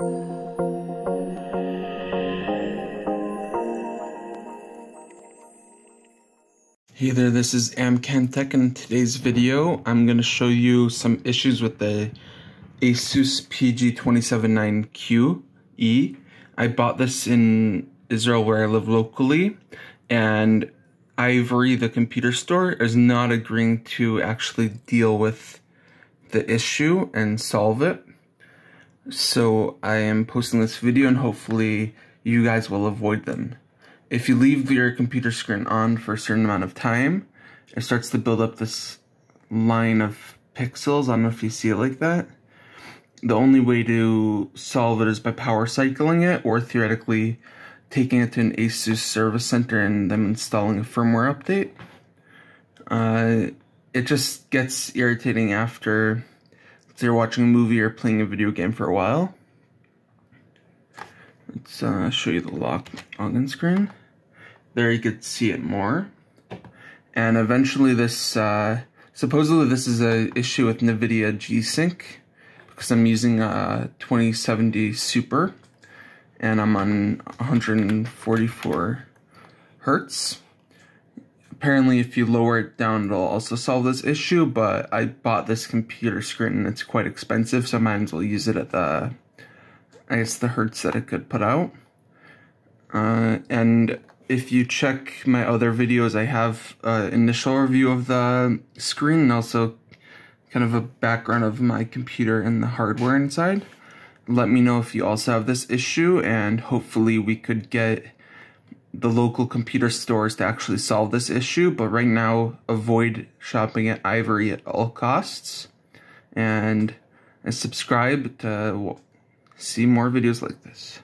Hey there, this is AmCan Tech. In today's video, I'm going to show you some issues with the Asus PG279QE. I bought this in Israel where I live locally, and Ivory, the computer store, is not agreeing to actually deal with the issue and solve it. So I am posting this video and hopefully you guys will avoid them. If you leave your computer screen on for a certain amount of time, it starts to build up this line of pixels. I don't know if you see it like that. The only way to solve it is by power cycling it or theoretically taking it to an Asus service center and them installing a firmware update. Uh, it just gets irritating after you're watching a movie or playing a video game for a while. Let's uh, show you the lock login screen. There you could see it more. And eventually this, uh, supposedly this is a issue with NVIDIA G-Sync because I'm using a 2070 Super and I'm on 144 hertz. Apparently if you lower it down it'll also solve this issue, but I bought this computer screen and it's quite expensive so I might as well use it at the, I guess the hertz that it could put out. Uh, and if you check my other videos, I have an initial review of the screen and also kind of a background of my computer and the hardware inside. Let me know if you also have this issue and hopefully we could get the local computer stores to actually solve this issue. But right now, avoid shopping at Ivory at all costs. And, and subscribe to see more videos like this.